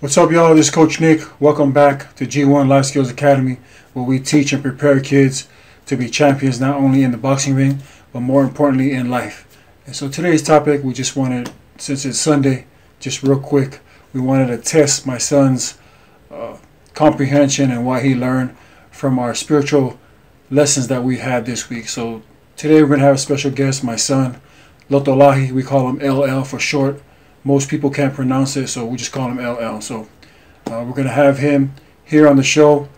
What's up, y'all? This is Coach Nick. Welcome back to G1 Life Skills Academy, where we teach and prepare kids to be champions not only in the boxing ring, but more importantly in life. And so today's topic, we just wanted, since it's Sunday, just real quick, we wanted to test my son's uh, comprehension and what he learned from our spiritual lessons that we had this week. So today we're going to have a special guest, my son, Lotolahi. We call him LL for short. Most people can't pronounce it, so we just call him LL. So uh, we're going to have him here on the show,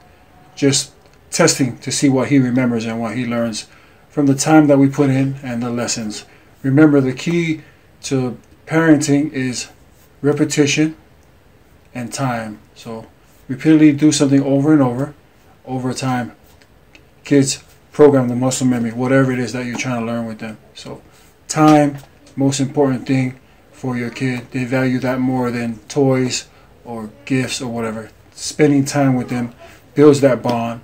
just testing to see what he remembers and what he learns from the time that we put in and the lessons. Remember, the key to parenting is repetition and time. So repeatedly do something over and over, over time. Kids program the muscle memory, whatever it is that you're trying to learn with them. So time, most important thing for your kid. They value that more than toys or gifts or whatever. Spending time with them builds that bond,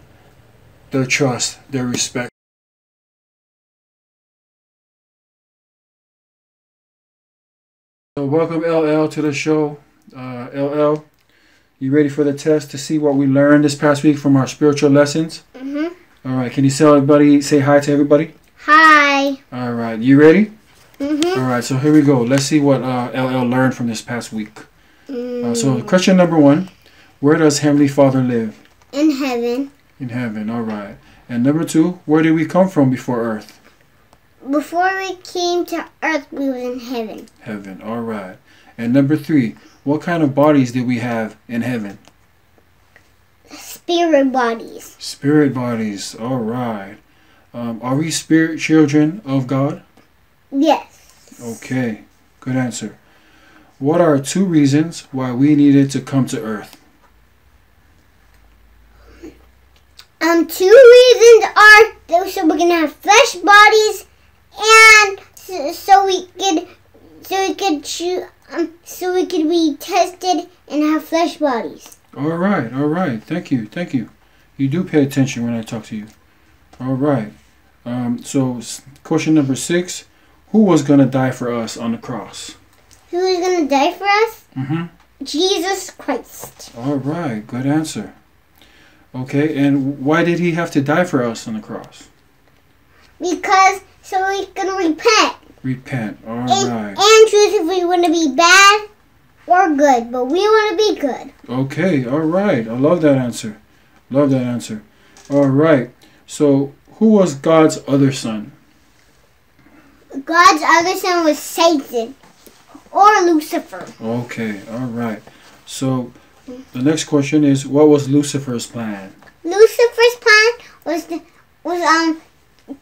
their trust, their respect. So welcome LL to the show. Uh, LL, you ready for the test to see what we learned this past week from our spiritual lessons? Mm-hmm. All right, can you tell everybody, say hi to everybody? Hi. All right, you ready? Mm-hmm. All right, so here we go. Let's see what uh, LL learned from this past week. Uh, so, Mm, question number one Where does Heavenly Father live? in heaven. In heaven, all right. And number two, where did we come from before earth? Before we came to earth, we were in heaven. Heaven, all right. And number three, what kind of bodies did we have in heaven? Spirit bodies. Spirit bodies, all right. Um, are we spirit children of God? Yes. Okay, good answer. What are two reasons why we needed to come to earth? Um, two reasons are so we're gonna have flesh bodies, and so, so we could, so we could um, so we could be tested and have flesh bodies. All right, all right. Thank you, thank you. You do pay attention when I talk to you. All right. Um, so, question number six Who was going to die for us on the cross? Who was gonna die for us? Mm-hmm. Jesus Christ. All right, good answer. Okay, and why did he have to die for us on the cross? Because so we can repent. Repent. All and, right. and choose if we want to be bad or good. But we want to be good. Okay, all right. I love that answer. Love that answer. All right. So, who was God's other son? God's other son was Satan or Lucifer. Okay, all right. So, the next question is what was Lucifer's plan? Lucifer's plan was to, was um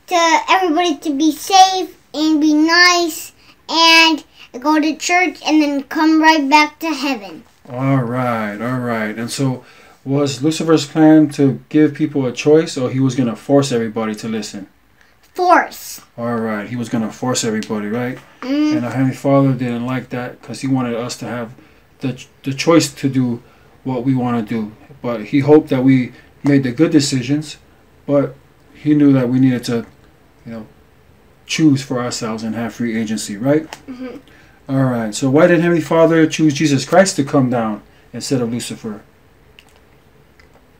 to everybody to be safe and be nice and go to church and then come right back to heaven. All right, all right. And so, was Lucifer's plan to give people a choice or he was going to force everybody to listen? Force. All right, he was going to force everybody, right? Mm, And our Heavenly Father didn't like that because he wanted us to have the, the choice to do what we want to do. But he hoped that we made the good decisions, but he knew that we needed to, you know, choose for ourselves and have free agency, right? Mhm. All right, so why did Heavenly Father choose Jesus Christ to come down instead of Lucifer?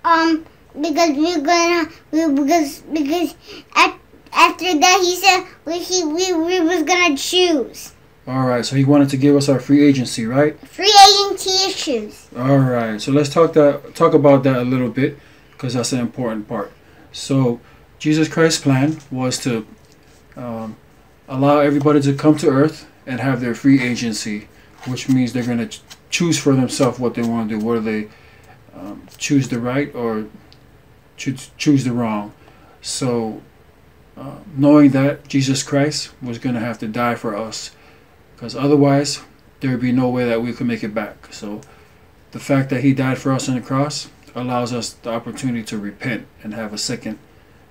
um because we're gonna we, because because at, after that he said we he we, we was gonna choose All right, so he wanted to give us our free agency, right? free agency issues. All right, so let's talk that talk about that a little bit because that's an important part. So, Jesus Christ's plan was to um, allow everybody to come to Earth and have their free agency, which means they're going to ch- choose for themselves what they want to do, whether they um, choose the right or choose choose the wrong. So, uh, knowing that Jesus Christ was going to have to die for us, because otherwise there would be no way that we could make it back. So the fact that he died for us on the cross allows us the opportunity to repent and have a second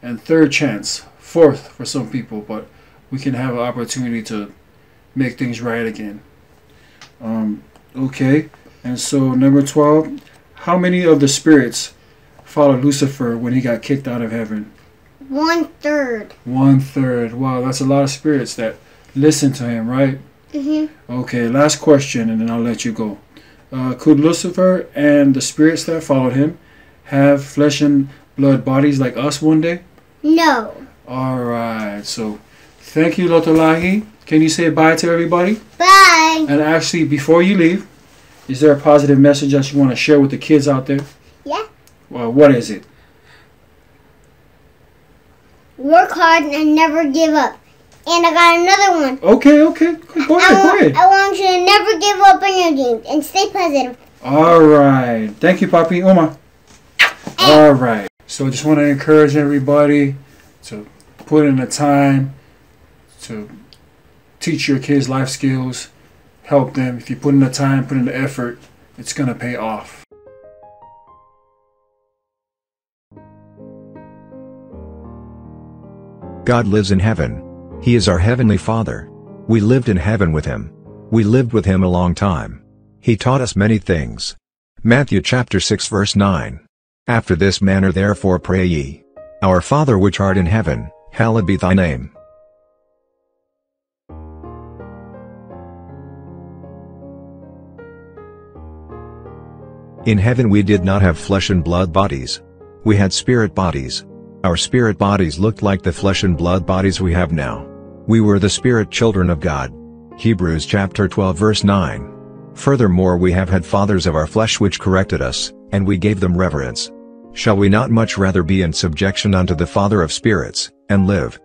and third chance, fourth for some people, but we can have an opportunity to make things right again. Um, okay, and so number 12, how many of the spirits followed Lucifer when he got kicked out of heaven? One third. One third. Wow, that's a lot of spirits that listen to him, right? Mm-hmm. Okay, last question, and then I'll let you go. Uh, could Lucifer and the spirits that followed him have flesh and blood bodies like us one day? No. All right. So, thank you, Lotolahi. Can you say bye to everybody? Bye. And actually, before you leave, is there a positive message that you want to share with the kids out there? Yeah. Well, what is it? Work hard and never give up. And I got another one. Okay, okay. Go ahead, I, go want, ahead. I want you to never give up on your dreams and stay positive. All right. Thank you, Papi. Oma. All right. So I just want to encourage everybody to put in the time to teach your kids life skills, help them. If you put in the time, put in the effort, it's going to pay off. God lives in heaven. He is our heavenly Father. We lived in heaven with him. We lived with him a long time. He taught us many things. Matthew chapter 6 verse 9. After this manner therefore pray ye. Our Father which art in heaven, hallowed be thy name. In heaven we did not have flesh and blood bodies. We had spirit bodies. Our spirit bodies looked like the flesh and blood bodies we have now. We were the spirit children of God. Hebrews chapter 12 verse 9. Furthermore we have had fathers of our flesh which corrected us, and we gave them reverence. Shall we not much rather be in subjection unto the Father of spirits, and live?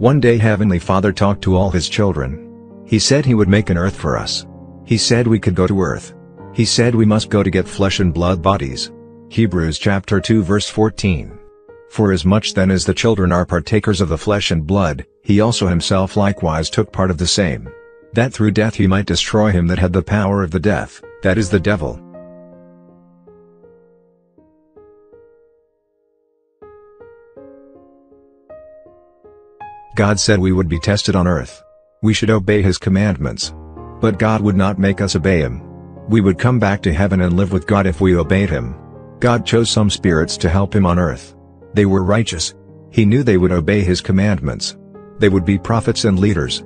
One day Heavenly Father talked to all his children. He said he would make an earth for us. He said we could go to earth. He said we must go to get flesh and blood bodies. Hebrews chapter 2 verse 14. For as much then as the children are partakers of the flesh and blood, he also himself likewise took part of the same. That through death he might destroy him that had the power of the death, that is the devil. God said we would be tested on earth. We should obey his commandments. But God would not make us obey him. We would come back to heaven and live with God if we obeyed him. God chose some spirits to help him on earth. They were righteous. He knew they would obey his commandments. They would be prophets and leaders.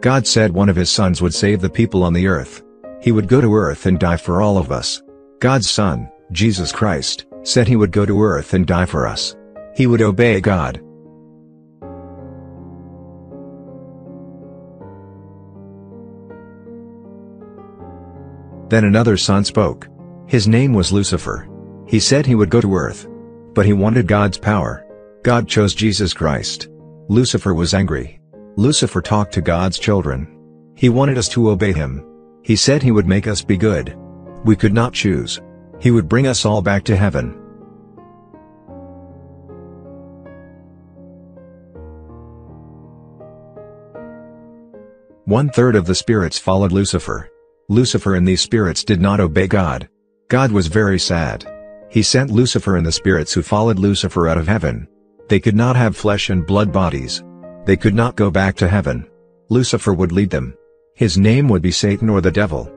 God said one of his sons would save the people on the earth. He would go to earth and die for all of us. God's son, Jesus Christ, said he would go to earth and die for us. He would obey God. Then another son spoke. His name was Lucifer. He said he would go to earth. But he wanted God's power. God chose Jesus Christ. Lucifer was angry. Lucifer talked to God's children. He wanted us to obey him. He said he would make us be good. We could not choose. He would bring us all back to heaven. One third of the spirits followed Lucifer. Lucifer and these spirits did not obey God. God was very sad. He sent Lucifer and the spirits who followed Lucifer out of heaven. They could not have flesh and blood bodies. They could not go back to heaven. Lucifer would lead them. His name would be Satan or the devil.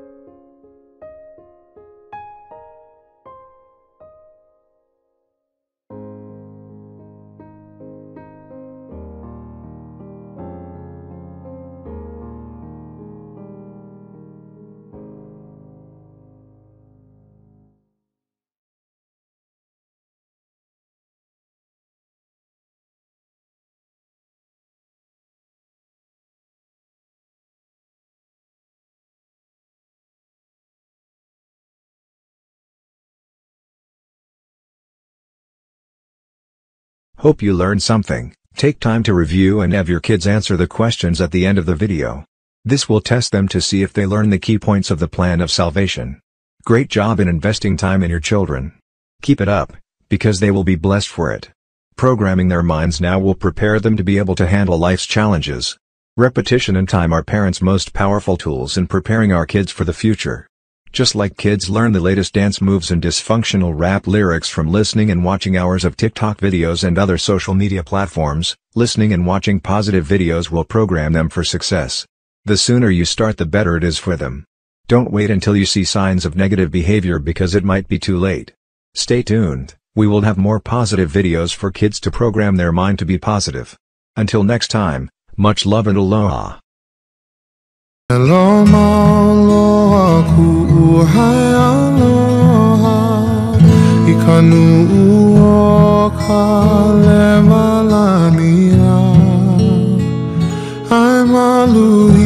Hope you learned something. Take time to review and have your kids answer the questions at the end of the video. This will test them to see if they learn the key points of the plan of salvation. Great job in investing time in your children. Keep it up, because they will be blessed for it. Programming their minds now will prepare them to be able to handle life's challenges. Repetition and time are parents' most powerful tools in preparing our kids for the future. Just like kids learn the latest dance moves and dysfunctional rap lyrics from listening and watching hours of TikTok videos and other social media platforms, listening and watching positive videos will program them for success. The sooner you start the better it is for them. Don't wait until you see signs of negative behavior because it might be too late. Stay tuned, we will have more positive videos for kids to program their mind to be positive. Until next time, much love and aloha. Shalom Alohaku Uhai Aloha Ikanu Uoka Lemalanira I'm Aluhi